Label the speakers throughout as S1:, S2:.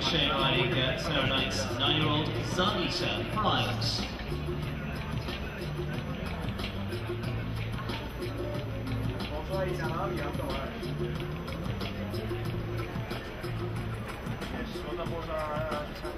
S1: Shane riding uh, Sarah Knight's nine-year-old Zarnita Primes.
S2: Votamos a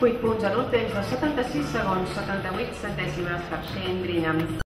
S3: Vuit punts en un temps de 76 segons 78 centèsimes per Shane Brigham.